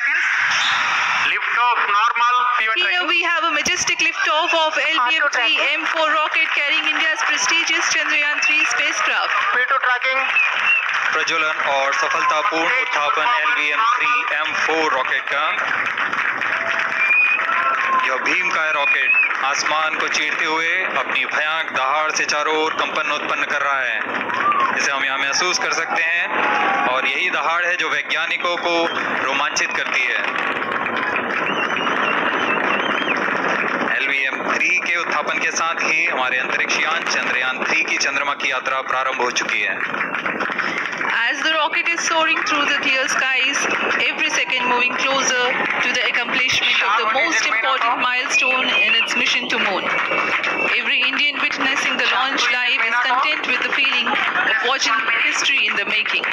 seconds. Lift off normal. Here we have a majestic lift off of LBM 3 M4 rocket carrying India's prestigious Chandrayaan-3 spacecraft. P2 tracking. प्रज्वलन और सफलतापूर्ण उत्थापन L V M three M four rocket का यह भीम का rocket आसमान को चीरते हुए अपनी भयानक दहाड़ से चारों ओर कंपन उत्पन्न कर रहा है जिसे हम यहाँ महसूस कर सकते हैं यही दहाड़ है जो वैज्ञानिकों को रोमांचित करती है एलवीएम थ्री के उत्थापन के साथ ही हमारे अंतरिक्ष यान चंद्रयान थ्री की चंद्रमा की यात्रा प्रारंभ हो चुकी है As the rocket is soaring through the clear skies, every second moving closer to the accomplishment of the most important milestone in its mission to moon. Every Indian witnessing the launch live is content with the feeling of watching history in the making.